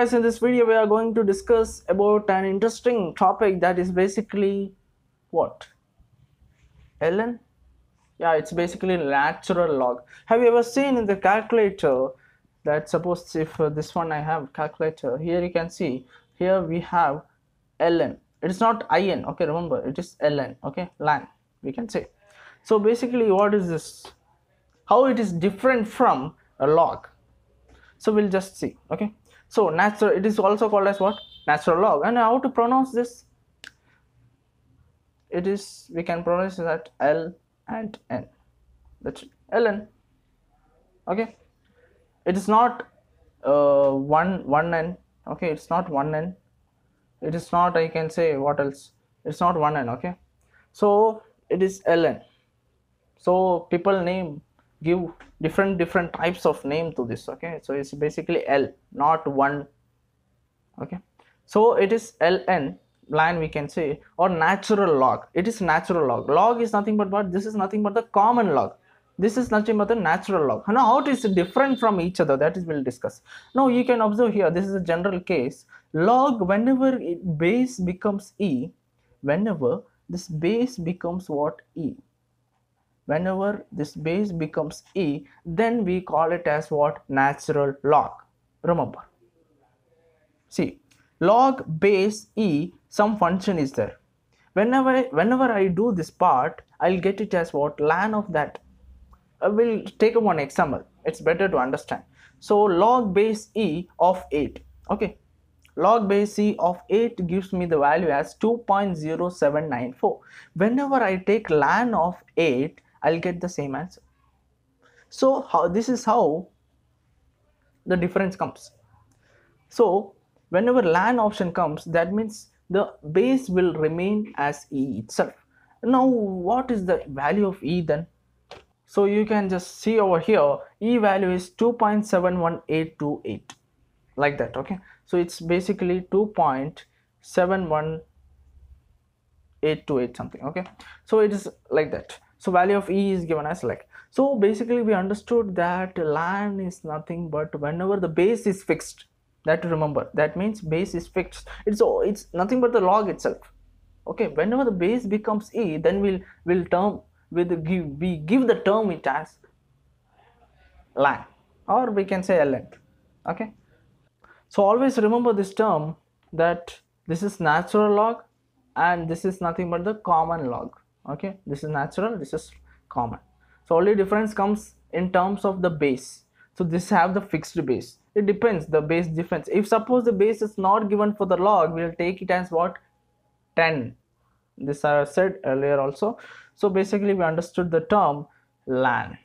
guys in this video we are going to discuss about an interesting topic that is basically what? Ln yeah it's basically natural log. Have you ever seen in the calculator that suppose if uh, this one i have calculator here you can see here we have ln it's not in okay remember it is ln okay lan we can say. So basically what is this? How it is different from a log? So we'll just see okay so natural it is also called as what? Natural log. And how to pronounce this? It is we can pronounce that l and n. That's ln okay? It is not uh, one one n. Okay? It's not one n. It is not i can say what else? It's not one n. Okay? So it is ln so people name give different different types of name to this okay? So it's basically l not one okay? So it is ln line we can say or natural log. It is natural log. Log is nothing but what? This is nothing but the common log. This is nothing but the natural log. Now how it is different from each other that is we'll discuss. Now you can observe here this is a general case. Log whenever base becomes e whenever this base becomes what? E whenever this base becomes e then we call it as what? Natural log. Remember. See log base e some function is there. Whenever whenever i do this part i'll get it as what? Lan of that. I will take one example. It's better to understand. So log base e of 8 okay. Log base e of 8 gives me the value as 2.0794 whenever i take lan of 8 i'll get the same answer. So how this is how the difference comes. So whenever lan option comes that means the base will remain as e itself. Now what is the value of e then? So you can just see over here e value is 2.71828 like that okay? So it's basically 2.71828 something okay? So it is like that so value of e is given as like so basically we understood that lan is nothing but whenever the base is fixed that remember that means base is fixed. It's it's nothing but the log itself. Okay whenever the base becomes e then we'll will term with give we give the term it as lan or we can say ln okay? So always remember this term that this is natural log and this is nothing but the common log okay this is natural this is common. So only difference comes in terms of the base. So this have the fixed base. It depends the base difference. If suppose the base is not given for the log we'll take it as what? 10 this I said earlier also. So basically we understood the term lan